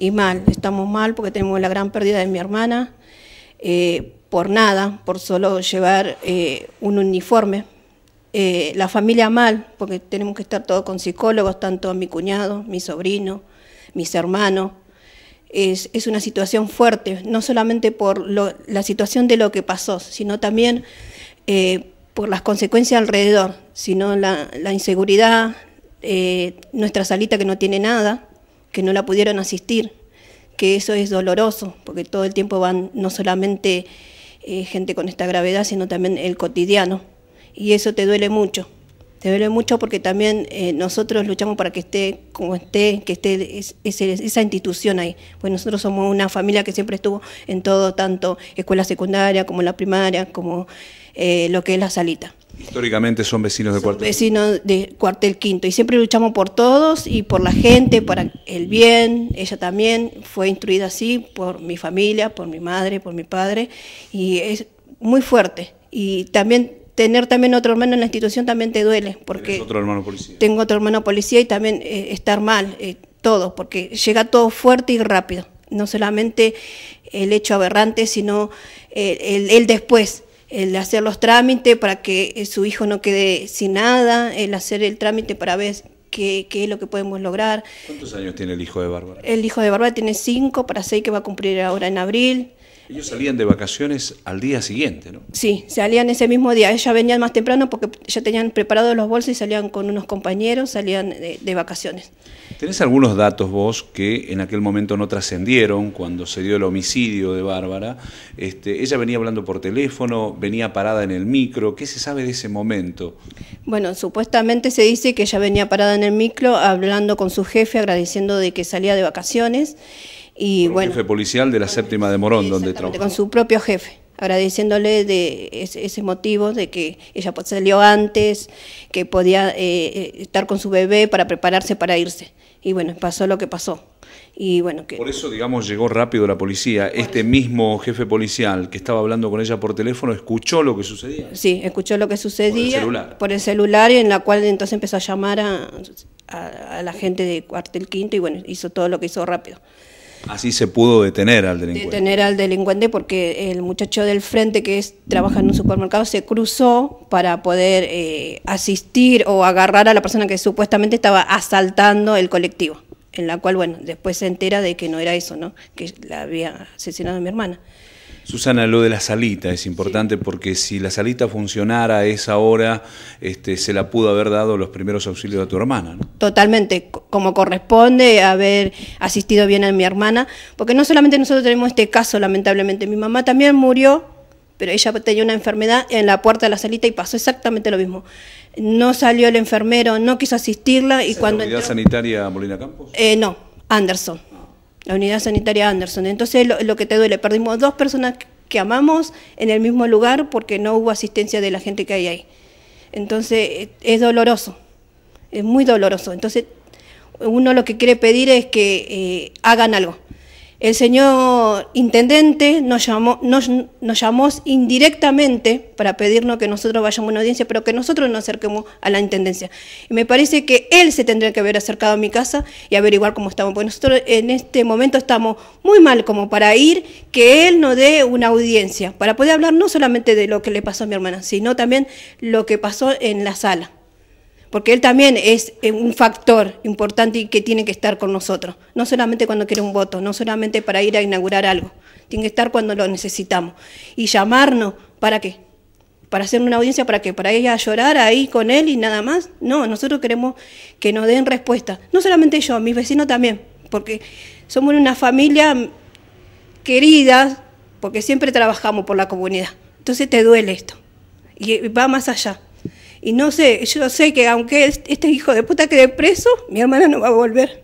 y mal, estamos mal porque tenemos la gran pérdida de mi hermana, eh, por nada, por solo llevar eh, un uniforme. Eh, la familia mal, porque tenemos que estar todos con psicólogos, tanto mi cuñado, mi sobrino, mis hermanos. Es, es una situación fuerte, no solamente por lo, la situación de lo que pasó, sino también por las consecuencias alrededor, sino la, la inseguridad, nuestra salita que no tiene nada, que no la pudieron asistir, que eso es doloroso, porque todo el tiempo van no solamente eh, gente con esta gravedad, sino también el cotidiano, y eso te duele mucho. Te duele mucho porque también eh, nosotros luchamos para que esté como esté, que esté esa institución ahí. Pues nosotros somos una familia que siempre estuvo en todo, tanto escuela secundaria como la primaria, como eh, lo que es la salita. Históricamente son vecinos de Cuartel Vecinos de Cuartel Quinto y siempre luchamos por todos y por la gente, para el bien. Ella también fue instruida así por mi familia, por mi madre, por mi padre y es muy fuerte. Y también tener también otro hermano en la institución también te duele porque otro hermano policía? tengo otro hermano policía y también eh, estar mal eh, todo porque llega todo fuerte y rápido. No solamente el hecho aberrante, sino el, el después el hacer los trámites para que eh, su hijo no quede sin nada, el hacer el trámite para ver qué, qué, es lo que podemos lograr. ¿Cuántos años tiene el hijo de Bárbara? El hijo de Bárbara tiene cinco para seis que va a cumplir ahora en abril. Ellos salían de vacaciones al día siguiente, ¿no? Sí, salían ese mismo día. Ella venían más temprano porque ya tenían preparados los bolsos y salían con unos compañeros, salían de, vacaciones. ¿Tenés algunos datos vos que en aquel momento no trascendieron cuando se dio el homicidio de Bárbara? Este, ella venía hablando por teléfono, venía parada en el micro. ¿Qué se sabe de ese momento? Bueno, supuestamente se dice que ella venía parada en el micro hablando con su jefe, agradeciendo de que salía de vacaciones y bueno, jefe policial de la séptima de Morón, donde trabajó. Con su propio jefe, agradeciéndole de ese, motivo de que ella salió antes, que podía eh, eh, estar con su bebé para prepararse para irse. Y bueno, pasó lo que pasó. Y bueno, que... Por eso, digamos, llegó rápido la policía. Este mismo jefe policial que estaba hablando con ella por teléfono, ¿escuchó lo que sucedía? Sí, escuchó lo que sucedía. Por el celular. Por el celular, y en la cual entonces empezó a llamar a, a la gente de Cuartel Quinto y bueno, hizo todo lo que hizo rápido. Así se pudo detener al delincuente. Detener al delincuente porque el muchacho del frente que es, trabaja en un supermercado se cruzó para poder eh, asistir o agarrar a la persona que supuestamente estaba asaltando el colectivo. En la cual, bueno, después se entera de que no era eso, ¿no? Que la había asesinado a mi hermana. Susana, lo de la salita es importante porque si la salita funcionara a esa hora, este, se la pudo haber dado los primeros auxilios a tu hermana. ¿no? Totalmente, como corresponde haber asistido bien a mi hermana, porque no solamente nosotros tenemos este caso, lamentablemente, mi mamá también murió, pero ella tenía una enfermedad en la puerta de la salita y pasó exactamente lo mismo. No salió el enfermero, no quiso asistirla y cuando... ¿La unidad sanitaria Molina Campos? Eh, no, Anderson la unidad sanitaria Anderson. Entonces lo, que te duele, perdimos dos personas que amamos en el mismo lugar porque no hubo asistencia de la gente que hay ahí. Entonces es doloroso, es muy doloroso. Entonces uno lo que quiere pedir es que eh, hagan algo. El señor intendente nos llamó, nos, llamó indirectamente para pedirnos que nosotros vayamos a una audiencia, pero que nosotros nos acerquemos a la intendencia. Y me parece que él se tendría que haber acercado a mi casa y averiguar cómo estamos, porque nosotros en este momento estamos muy mal como para ir, que él nos dé una audiencia, para poder hablar no solamente de lo que le pasó a mi hermana, sino también lo que pasó en la sala porque él también es eh, un factor importante y que tiene que estar con nosotros, no solamente cuando quiere un voto, no solamente para ir a inaugurar algo, tiene que estar cuando lo necesitamos. Y llamarnos, ¿para qué? ¿Para hacer una audiencia? ¿Para qué? ¿Para ir a llorar ahí con él y nada más? No, nosotros queremos que nos den respuesta. No solamente yo, mis vecinos también, porque somos una familia querida, porque siempre trabajamos por la comunidad. Entonces te duele esto. Y va más allá. Y no sé, yo sé que aunque este hijo de puta quede preso, mi hermana no va a volver.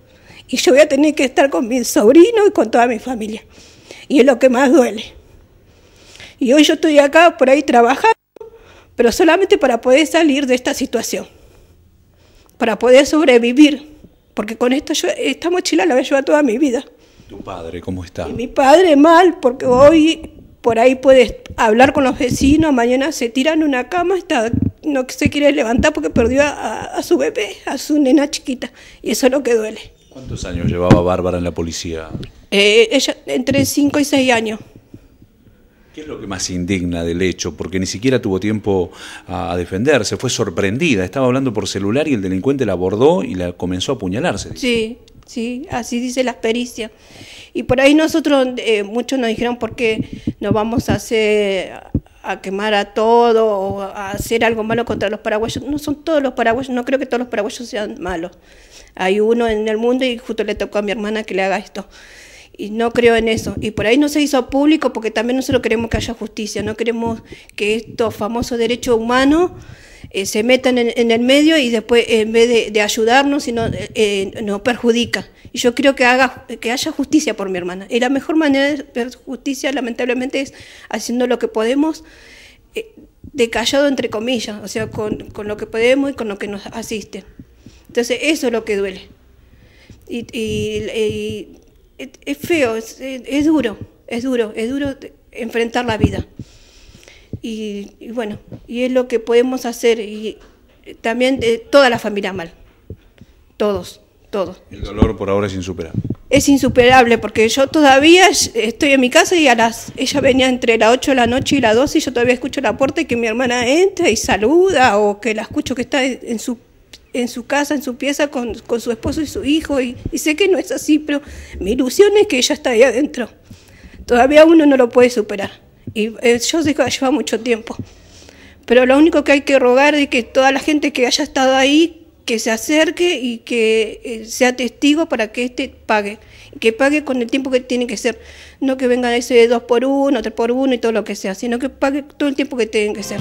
Y yo voy a tener que estar con mi sobrino y con toda mi familia. Y es lo que más duele. Y hoy yo estoy acá por ahí trabajando, pero solamente para poder salir de esta situación. Para poder sobrevivir. Porque con esto yo, esta mochila la voy a llevar toda mi vida. ¿Tu padre cómo está? Y mi padre mal, porque hoy por ahí puedes hablar con los vecinos, mañana se tira en una cama, está no se quiere levantar porque perdió a, su bebé, a su nena chiquita, y eso es lo que duele. ¿Cuántos años llevaba Bárbara en la policía? Eh, ella entre 5 y 6 años. ¿Qué es lo que más indigna del hecho? Porque ni siquiera tuvo tiempo a defenderse, fue sorprendida, estaba hablando por celular y el delincuente la abordó y la comenzó a apuñalarse. Sí, sí, así dice la pericia. Y por ahí nosotros, eh, muchos nos dijeron, ¿por qué nos vamos a hacer a quemar a todo o a hacer algo malo contra los paraguayos? No son todos los paraguayos, no creo que todos los paraguayos sean malos. Hay uno en el mundo y justo le tocó a mi hermana que le haga esto y no creo en eso. Y por ahí no se hizo público porque también nosotros queremos que haya justicia, no queremos que estos famosos derechos humanos eh, se metan en, el medio y después en vez de, ayudarnos sino, eh, eh, nos perjudica. Y yo creo que, haga, que haya justicia por mi hermana. Y la mejor manera de hacer justicia, lamentablemente, es haciendo lo que podemos, de callado entre comillas, o sea, con, con, lo que podemos y con lo que nos asiste. Entonces, eso es lo que duele. y es, feo, es, duro, es duro, es duro enfrentar la vida. Y, bueno, y es lo que podemos hacer. Y también eh, toda la familia mal, todos, todos. El dolor por ahora es insuperable. Es insuperable porque yo todavía estoy en mi casa y a las ella venía entre las 8 de la noche y las 12 y yo todavía escucho la puerta y que mi hermana entra y saluda o que la escucho que está en su en su casa, en su pieza, con, su esposo y su hijo, y, sé que no es así, pero mi ilusión es que ella está ahí adentro. Todavía uno no lo puede superar. Y eh, yo sé que lleva mucho tiempo. Pero lo único que hay que rogar es que toda la gente que haya estado ahí, que se acerque y que eh, sea testigo para que éste pague. Que pague con el tiempo que tiene que ser. No que venga ese dos por uno, tres por uno y todo lo que sea, sino que pague todo el tiempo que tiene que ser.